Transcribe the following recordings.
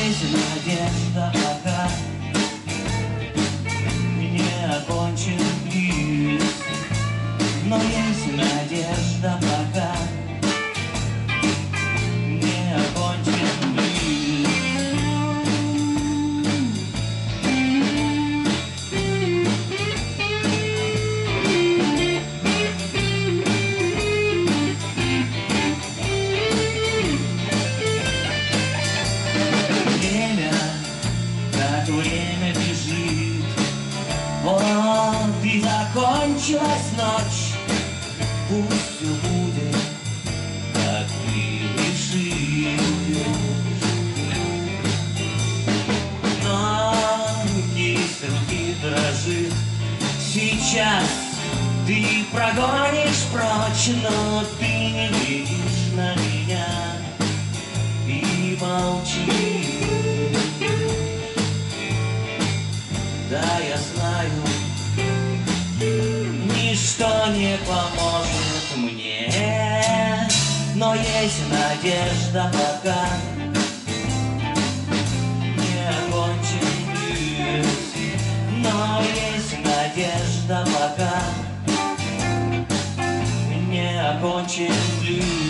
And I guess the do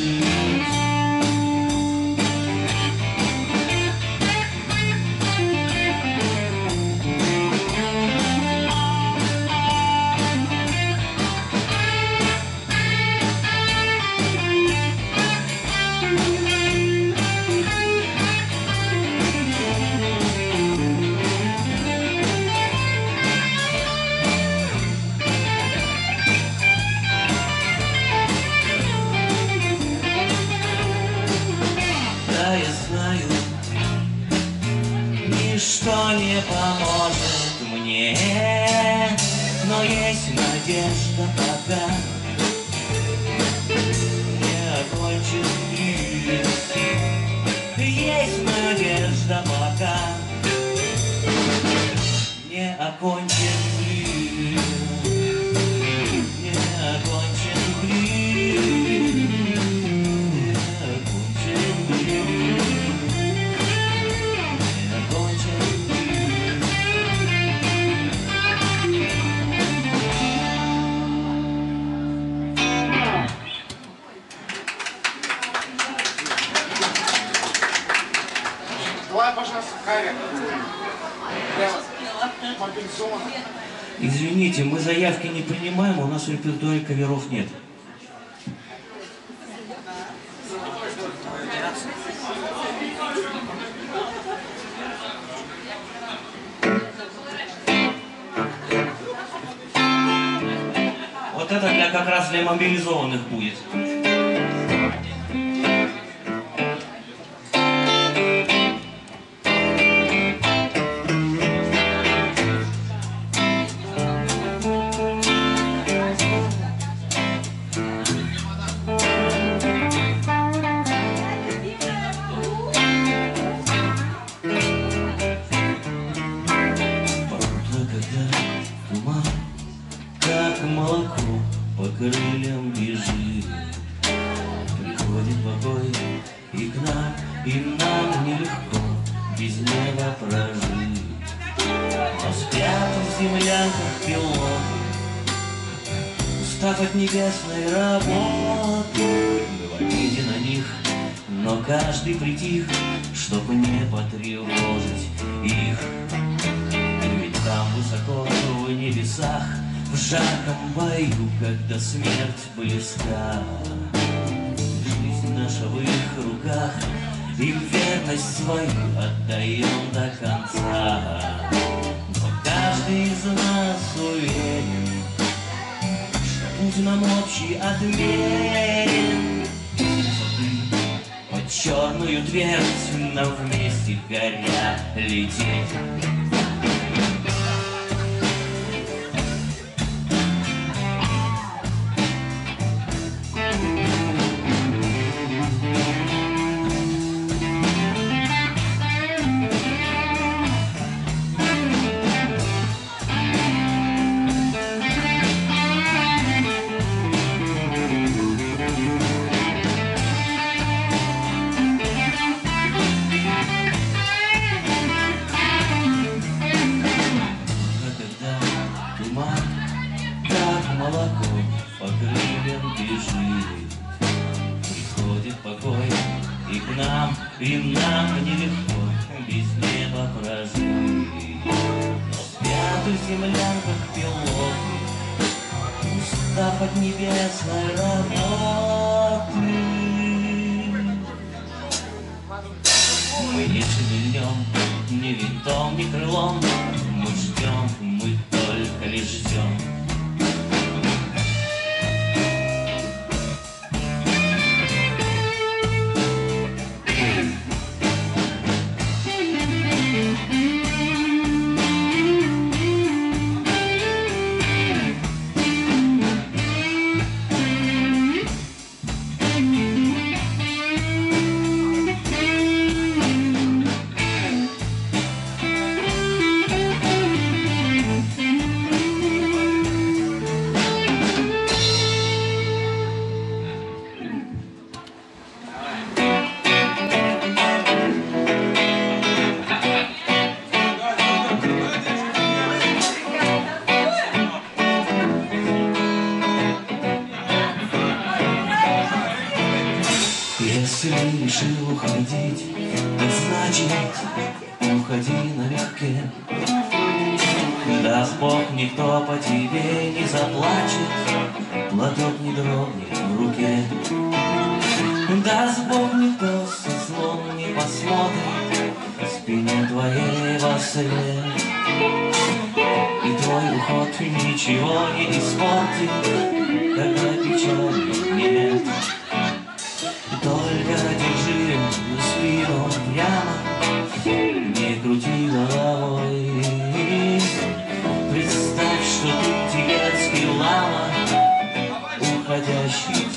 мы заявки не принимаем, у нас в репертуаре коверов нет. Вот это для, как раз для мобилизованных будет. до конца. Но каждый из нас уверен Что путь нам общий отмерен Под черную дверцу нам вместе горя лететь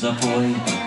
the boy.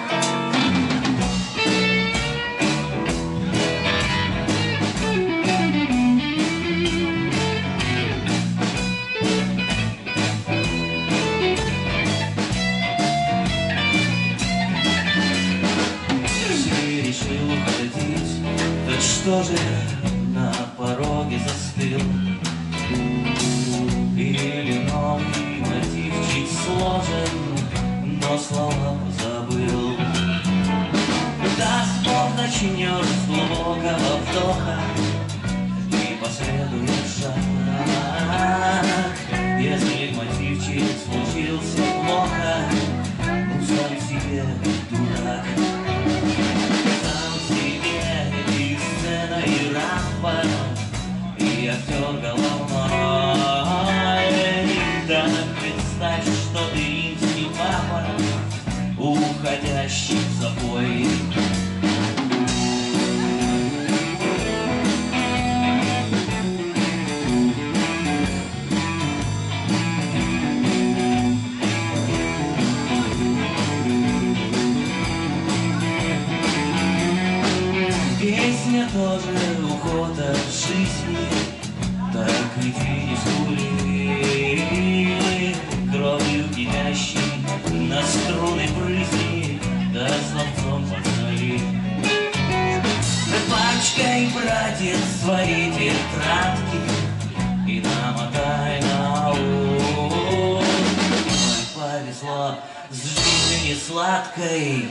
загадкой,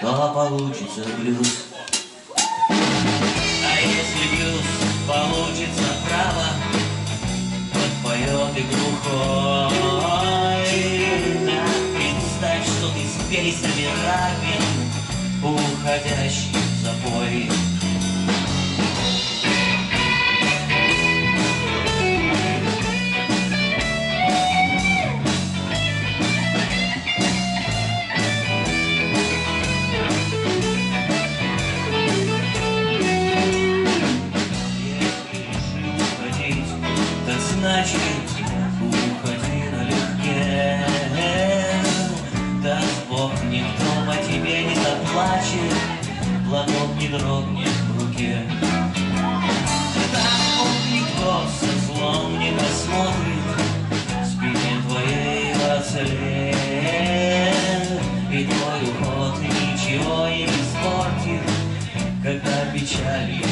то получится плюс, А если плюс получится право, подпоет и глухой. А представь, что ты с спелись собирабен, уходящий за бой. 千里。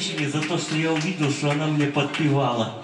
женщине за то, что я увидел, что она мне подпевала.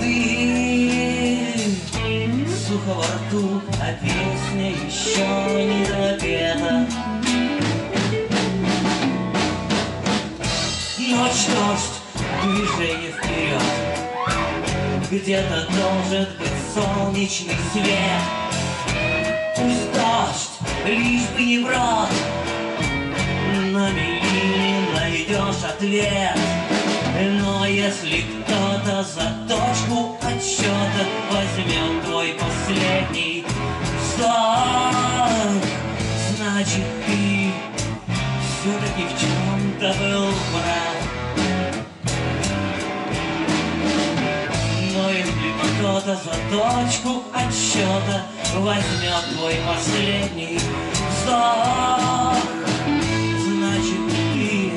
воды. Сухо во рту, а песня еще не допета Ночь, дождь, движение вперед. Где-то должен быть солнечный свет. Пусть дождь, лишь бы не брод. На мели найдешь ответ. Но если кто-то за то отсчета возьмем твой последний вздох. Значит, ты все-таки в чем-то был прав. Ну Но если кто-то за точку отсчета возьмет твой последний вздох, значит, ты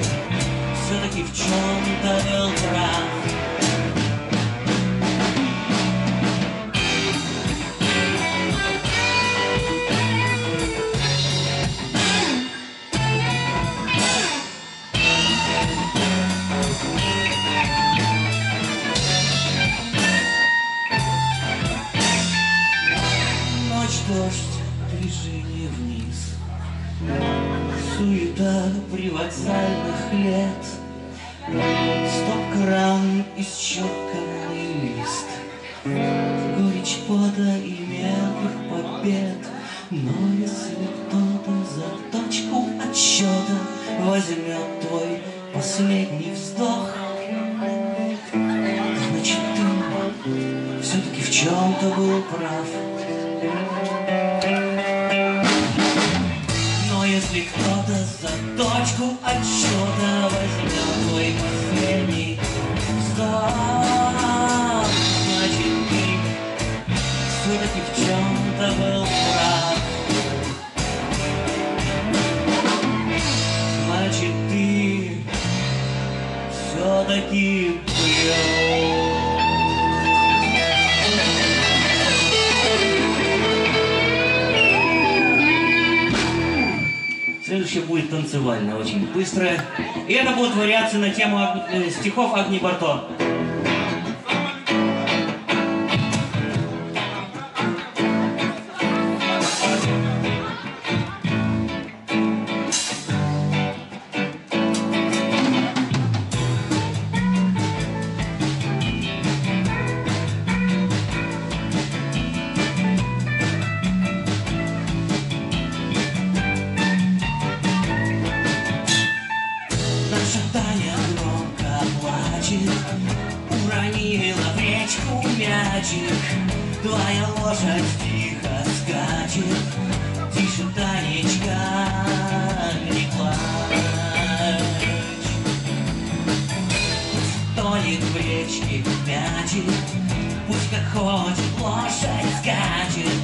все-таки в чем-то был прав. Суета привокзальных лет, Стоп-кран, исчерканный лист, Горечь пота и мелких побед. Но если кто-то за точку отсчета Возьмет твой последний вздох, Значит, ты все-таки в чем-то был прав. Если кто-то за точку отсчета возьмет твой последний вздох, значит ты все-таки в чем-то был прав. Значит ты все-таки был. Следующее будет танцевальное, очень быстрое. И это будут вариации на тему э, стихов Агни Барто. Мячик. Твоя лошадь тихо скачет, тише, Танечка, не плачь. Тонет в речке мячик, пусть как хочет лошадь скачет,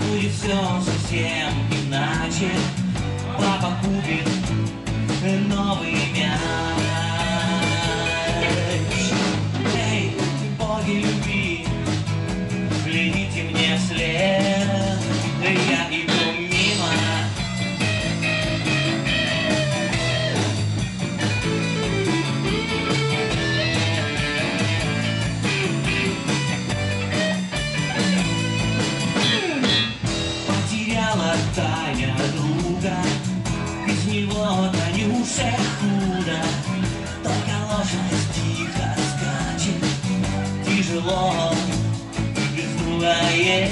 будет все совсем иначе. Папа купит новый мяч. Потеряла Таня друга, без него Танюше худо, только лошадь тихо скачет, тяжело, ей.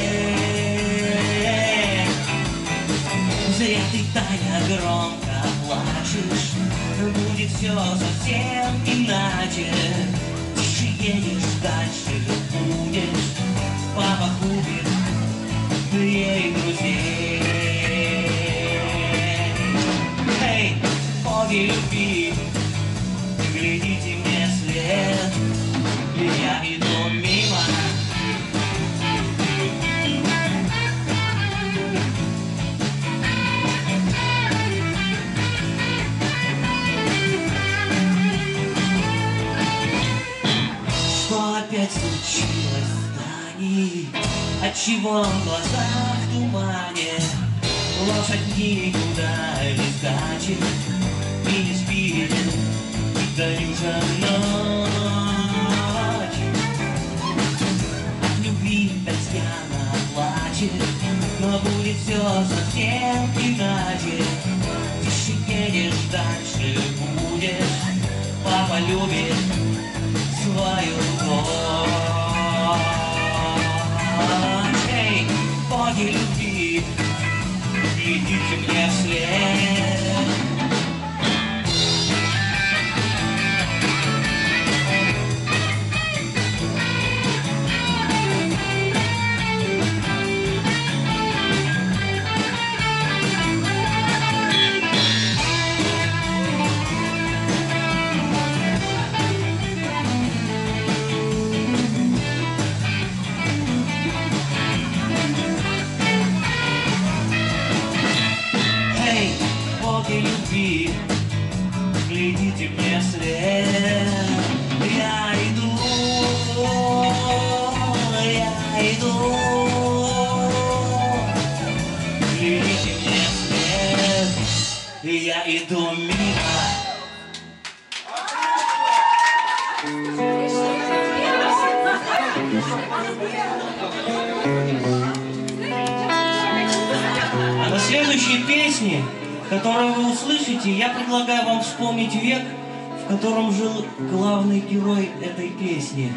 Зря ты, Таня, громко плачешь, будет все совсем иначе. Тише едешь, дальше будешь, папа купит ей друзей. Отчего в глазах тумане? Лошадь никуда не скачет И не спит Танюша ночь. От любви Татьяна плачет Но будет все совсем иначе. Тише едешь, дальше будешь Папа любит свою дочь. Боги любви, глядите мне вслед. Котором жил главный герой этой песни.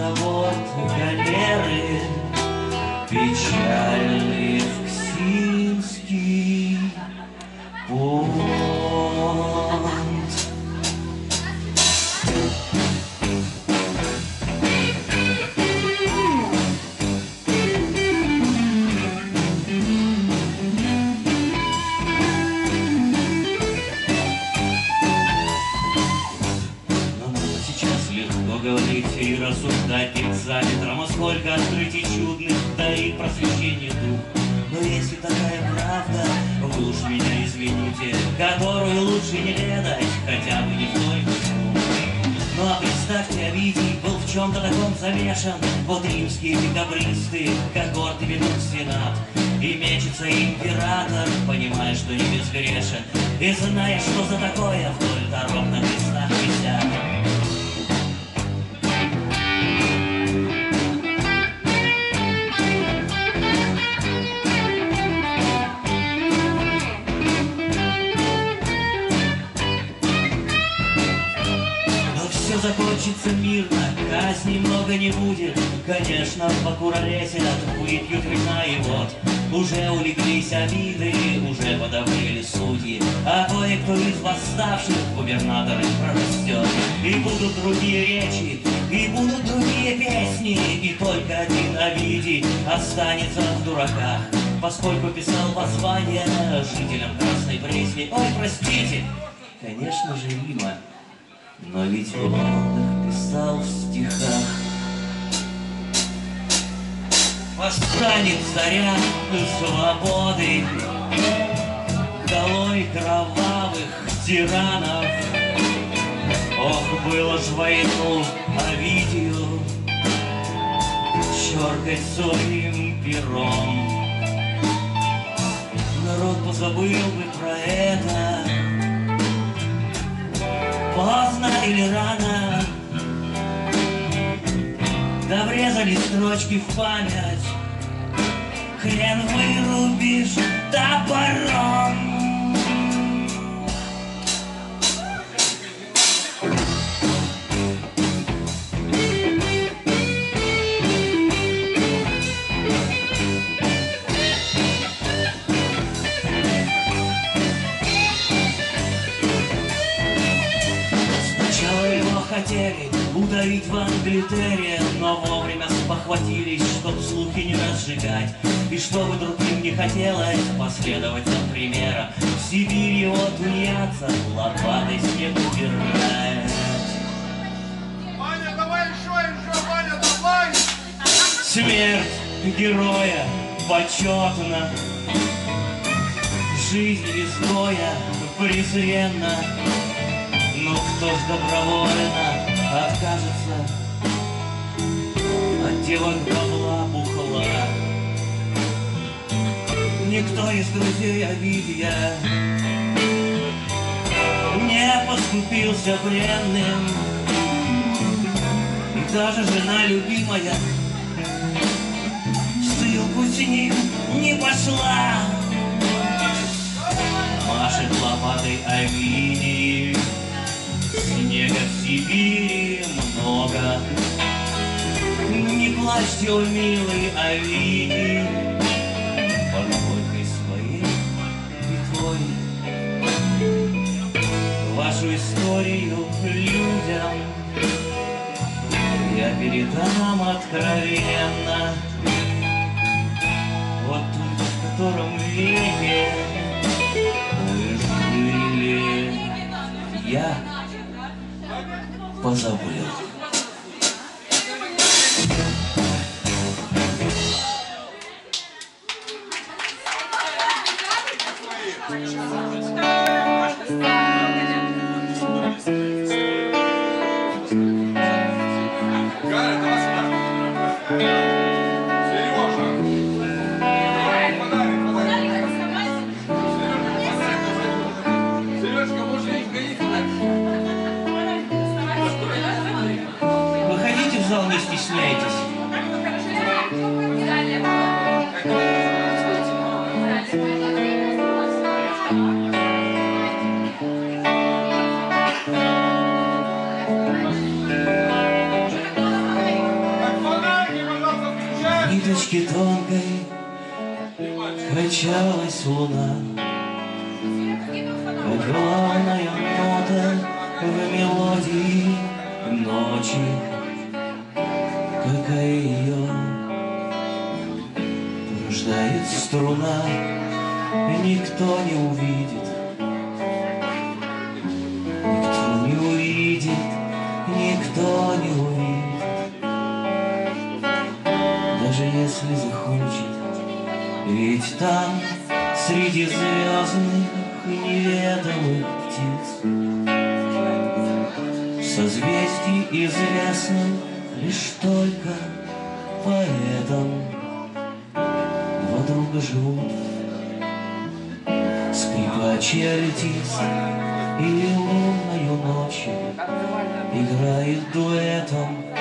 Аборт галеры. Печальный зная, что за Конечно, покуролесят, выпьют вина и вот. Уже улеглись обиды, уже подавлели судьи, А кое-кто из восставших губернаторы прорастет. И будут другие речи, и будут другие песни, И только один Овидий останется в дураках. Поскольку писал воззвание жителям Красной Пресни. Ой, простите, конечно же, Рима. Но ведь он писал в стихах. Восстанет заря свободы, Долой кровавых тиранов. Ох, было ж войну Овидию Черкать своим пером. Народ позабыл бы про это, Поздно или рано. Да врезали строчки в память Хрен вырубишь топором хотели удавить в Англитере, но вовремя спохватились, чтоб слухи не разжигать. И чтобы другим не хотелось последовать за примером, в Сибирь его тунеядца лопатой снег убирает. Ваня, давай еще, еще, Ваня, давай! Смерть героя почетна, Жизнь изгоя презренна, Ж добровольно откажется От девок бабла бухла? Никто из друзей Овидия Не поскупился пленным, И даже жена любимая в ссылку с ним не пошла. Машет лопатой Овидий, Снега в Сибири много. Не плачьте, о милый Авини, Под горкой своей петлой. Вашу историю людям Я передам откровенно. Вот только в котором веке 方式和鼓。даже если захочет. Ведь там, среди звездных и неведомых птиц, созвездий известно лишь только поэтам. Два друга живут, скрипачья летит, и лунною ночью играет дуэтом.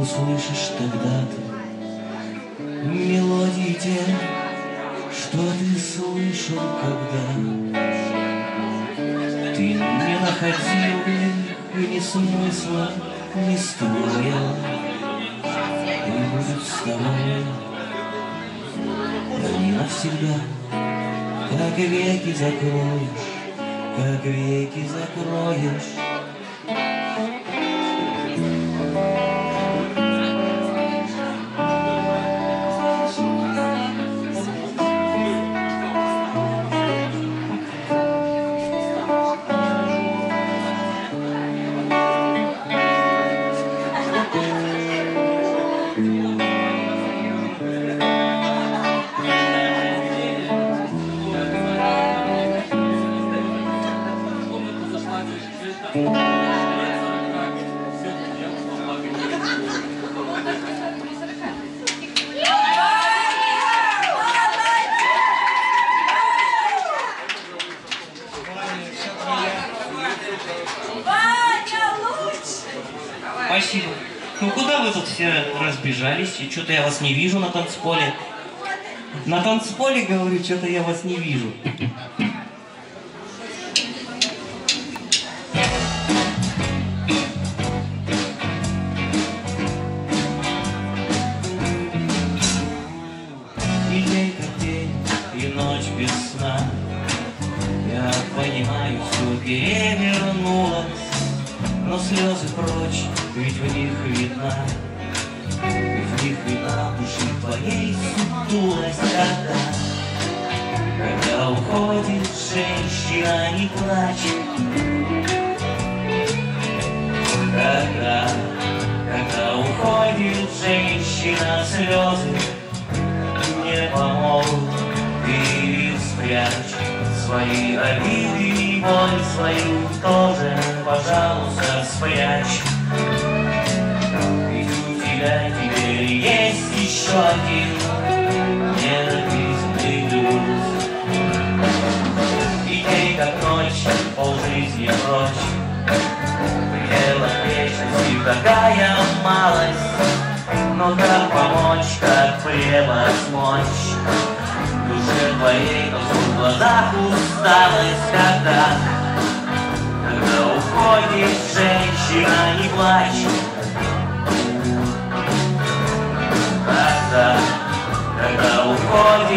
услышишь тогда ты Мелодии те, что ты слышал когда. Ты не находил их и ни смысла не строил И будет с тобой они навсегда. Как веки закроешь, как веки закроешь. говорю, что-то я вас не вижу.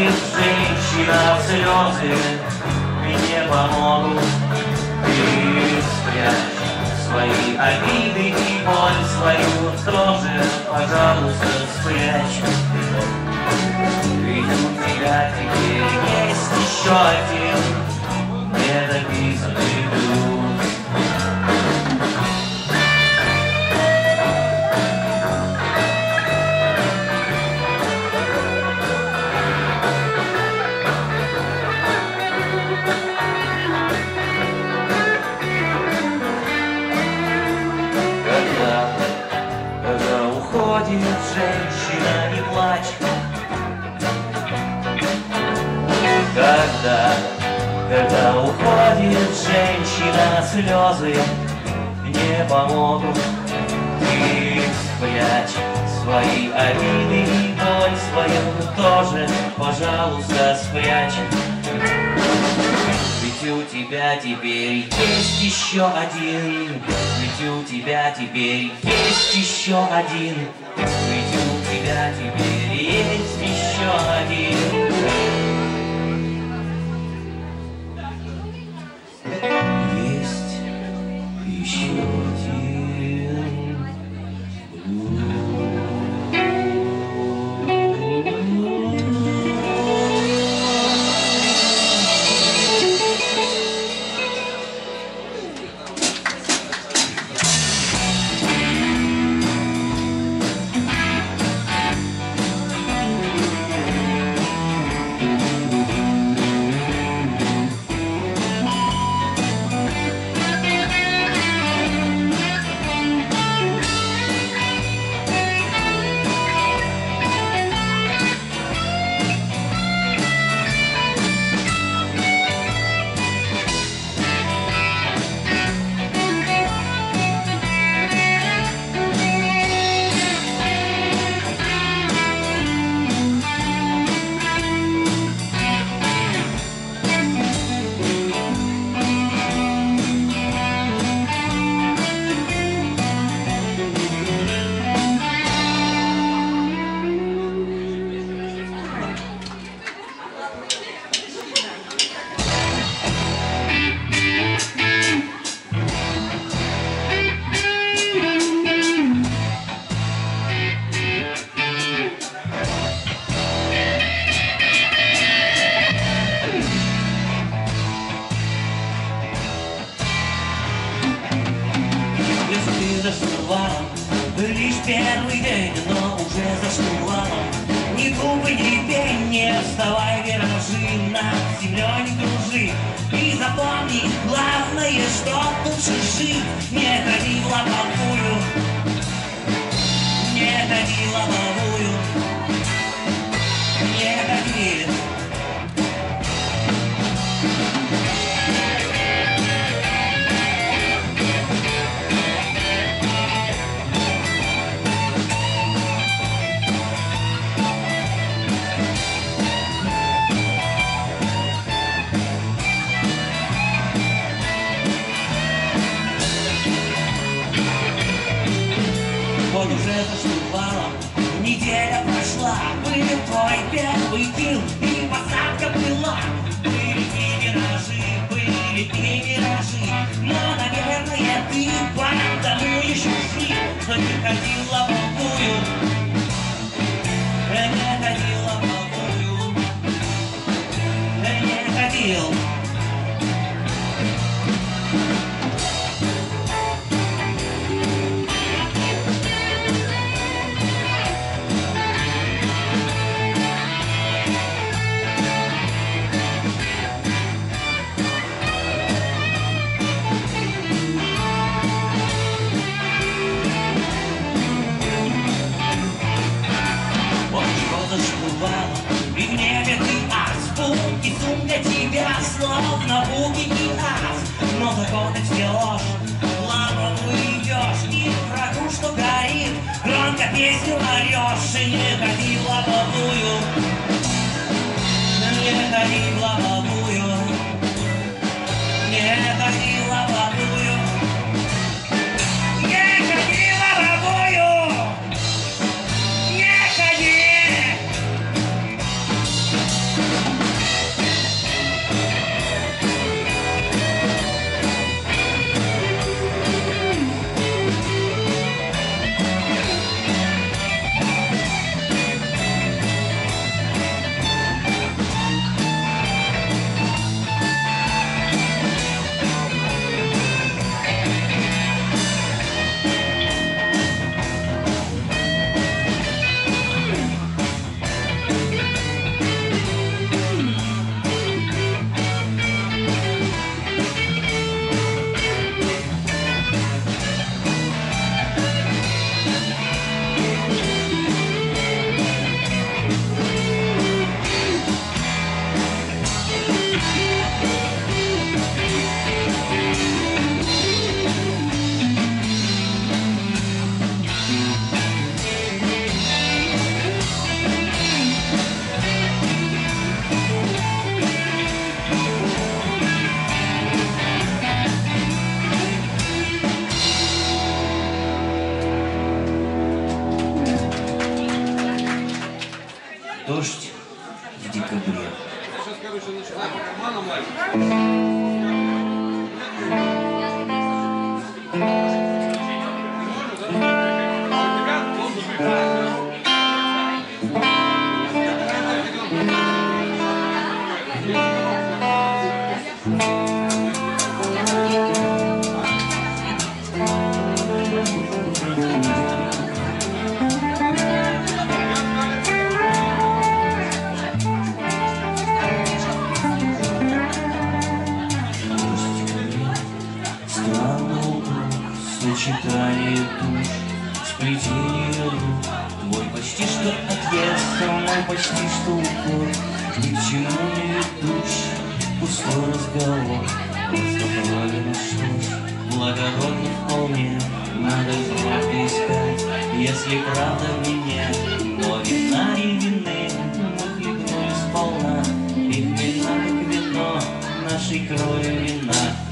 Уходит женщина слезы Не помогут, спрячь Свои обиды и боль свою тоже, пожалуйста, спрячь. Ведь у тебя теперь есть еще один недописанный блюз. Когда, когда уходит женщина, слезы не помогут. Ты спрячь свои обиды и боль свою тоже, пожалуйста, спрячь. Ведь у тебя теперь есть еще один, ведь у тебя теперь есть еще один, ведь у тебя теперь есть еще один. Еще Штурвалом Лишь первый день, но уже за штурвалом Ни губы, ни пень, не вставай, виражи Над землей не кружи. И запомни, главное, что лучше жить. Не ходи в лобовую Не ходи в лобовую первый килл и посадка была. Были и виражи, были и виражи Но, наверное, ты потому еще жив Но не ходил лобовую Не ходил благород не вполне Надо взгляд искать, если правда в меня Но вина и вины мы хлебнули сполна. И вина как вино нашей крови вина.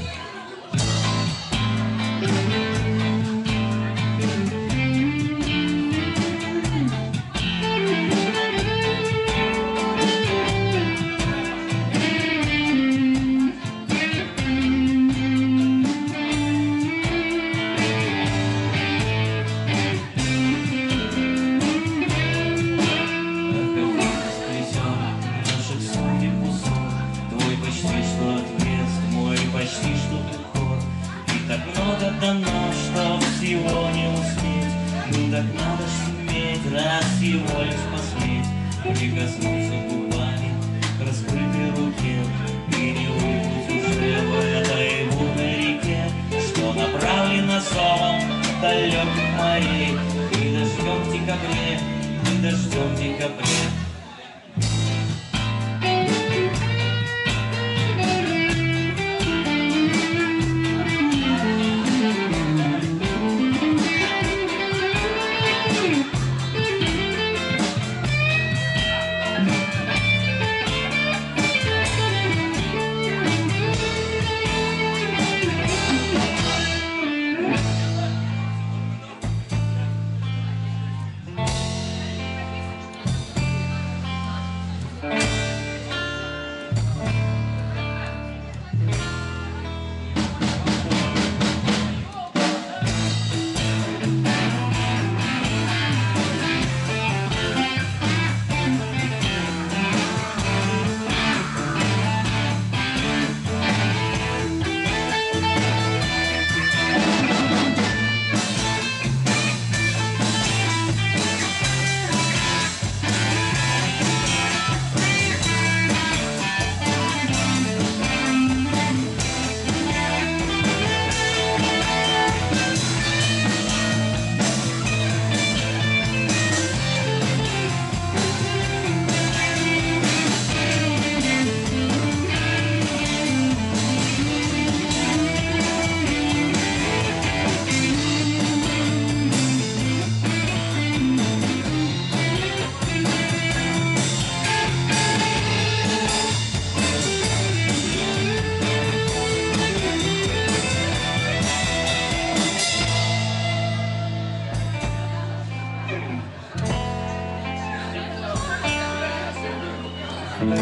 Ваня,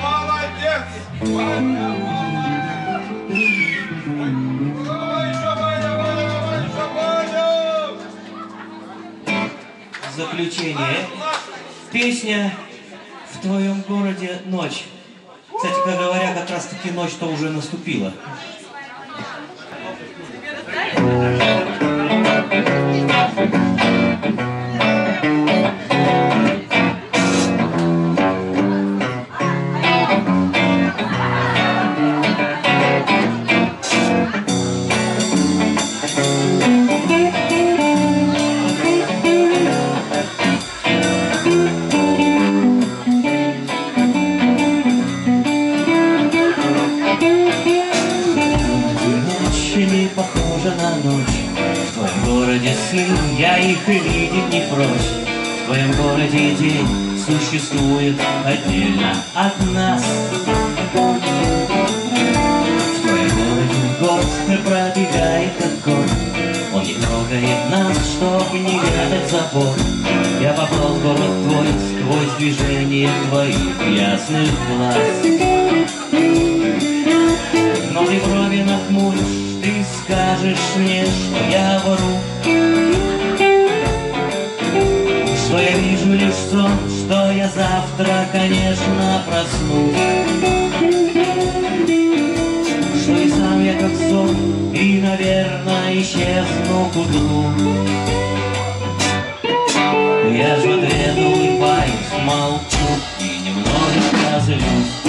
молодец! Ваня, молодец! Ваня, Ваня, Ваня, Ваня! Заключение. Песня «В твоем городе ночь». Кстати говоря, как раз таки ночь-то уже наступила. Отдельно от нас В твоем городе год пробегает год Он не трогает нас, чтоб не вязать забор. Я попал в город твой сквозь движение твоих ясных глаз. Но ты брови нахмуришь, ты скажешь мне, что я вору Что я вижу лишь сон, завтра, конечно, проснусь Что и сам я как сон, и, наверное, исчезну к утру Я же в ответ улыбаюсь, молчу и немножечко злюсь